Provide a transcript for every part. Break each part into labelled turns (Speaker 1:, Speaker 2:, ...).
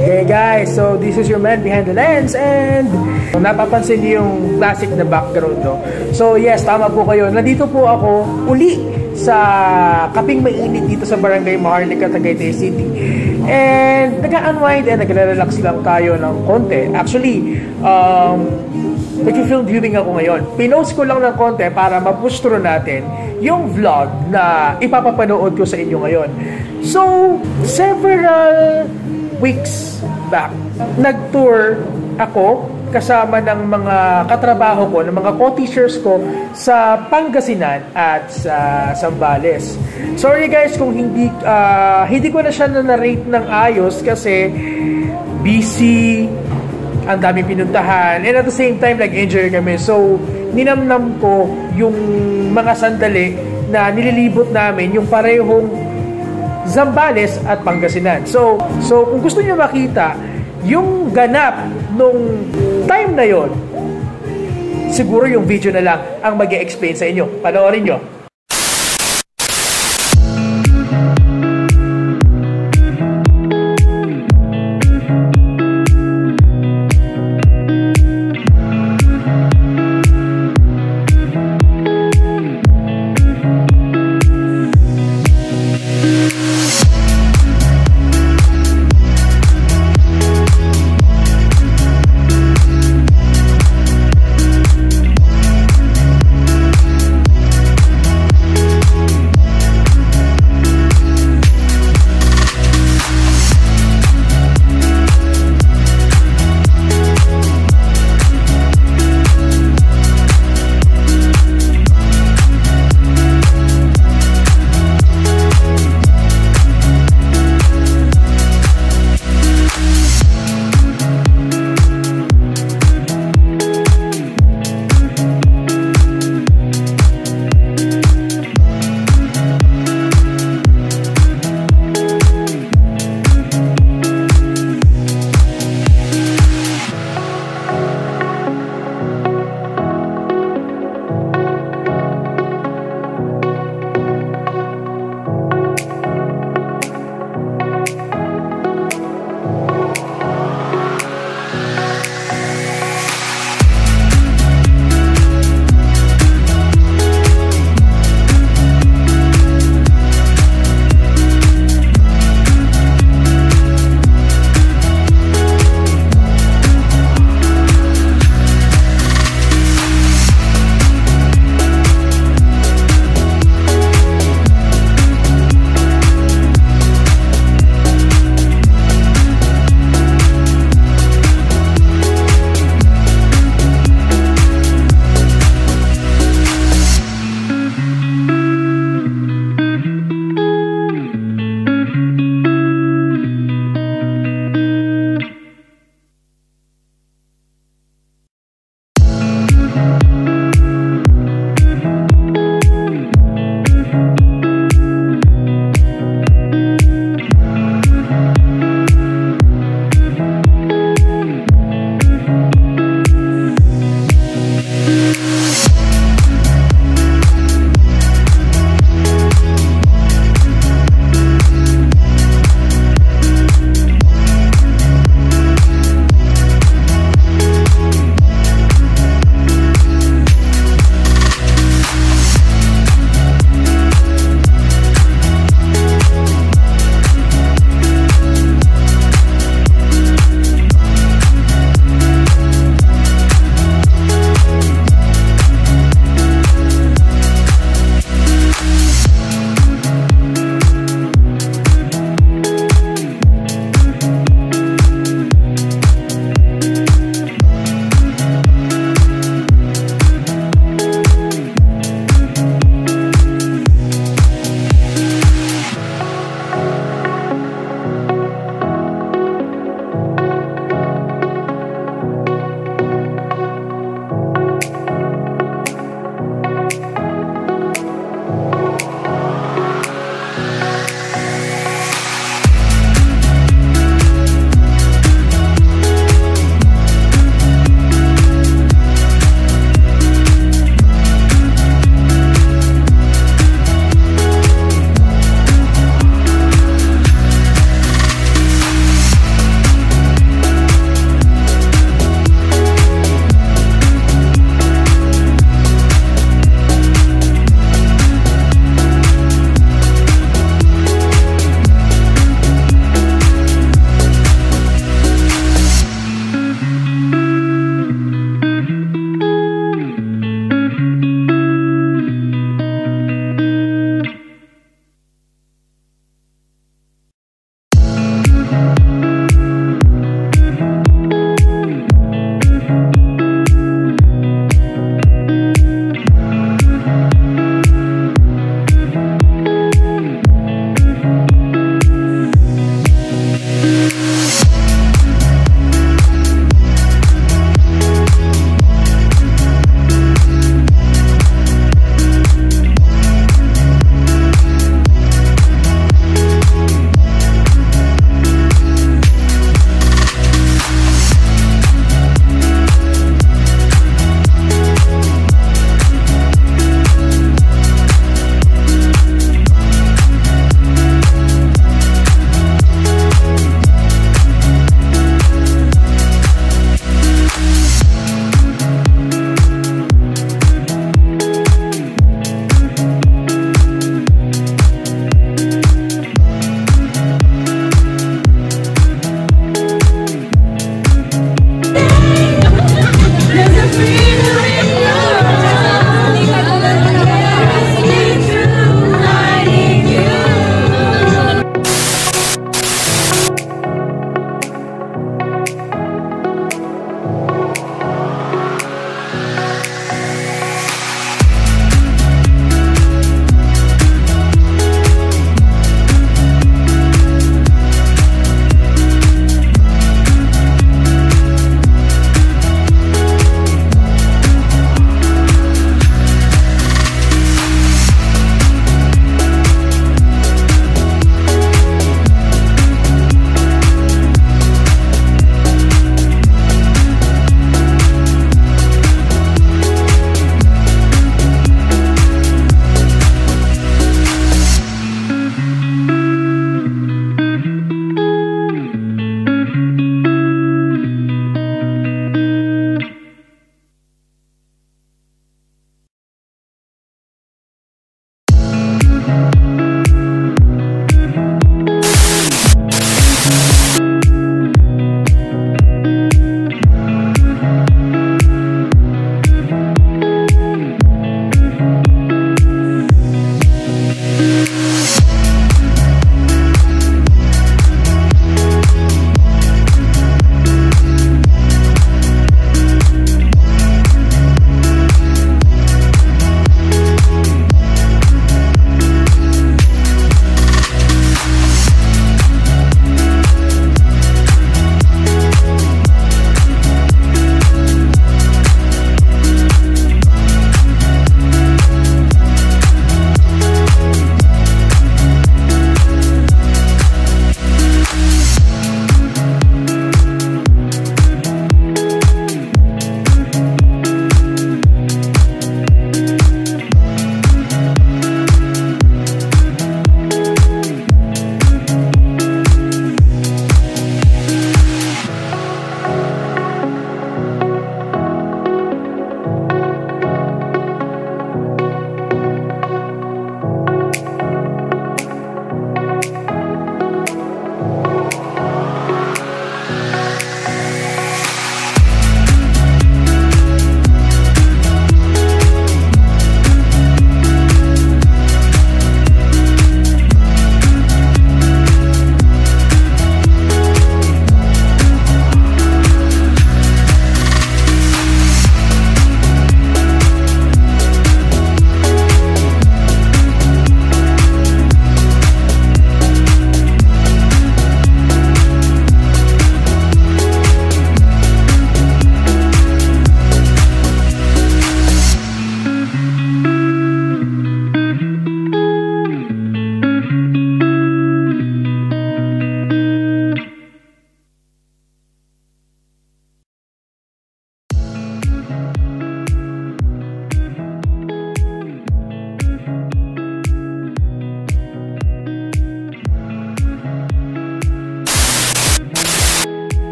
Speaker 1: Hey guys, so this is your man behind the lens and napapansin niyo yung classic na background no. So yes, tama po kayo. Nandito po ako uli sa kaping mainit dito sa Barangay Maharlika, Tagaytay City. And nag-unwind and nag-relax lang tayo ng konti. Actually, um, nag-film viewing ako ngayon. Pinost ko lang ng konti para mapustro natin yung vlog na ipapapanood ko sa inyo ngayon. So, several weeks back, nag-tour ako kasama ng mga katrabaho ko, ng mga co-teachers ko sa Pangasinan at sa Sambales. Sorry guys kung hindi uh, hindi ko na siya na-narrate ng ayos kasi busy, ang dami pinuntahan, and at the same time, nag-enjoy kami. So, ninamnam ko yung mga sandali na nililibot namin, yung parehong Zambales at Pangasinan. So, so kung gusto niyo makita yung ganap nung time na yon, siguro yung video na lang ang mag explain sa inyo. Panoorin nyo.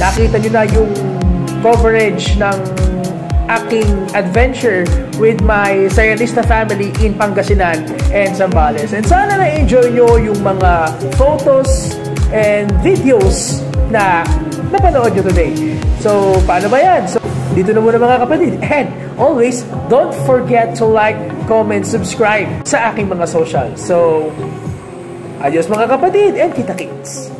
Speaker 1: Nakita nyo na yung coverage ng aking adventure with my Sayalista family in Pangasinan and Zambales. And sana na-enjoy nyo yung mga photos and videos na napanood nyo today. So, paano ba yan? So, dito na muna mga kapatid. And always, don't forget to like, comment, subscribe sa aking mga social. So, adios mga kapatid and kita-kits!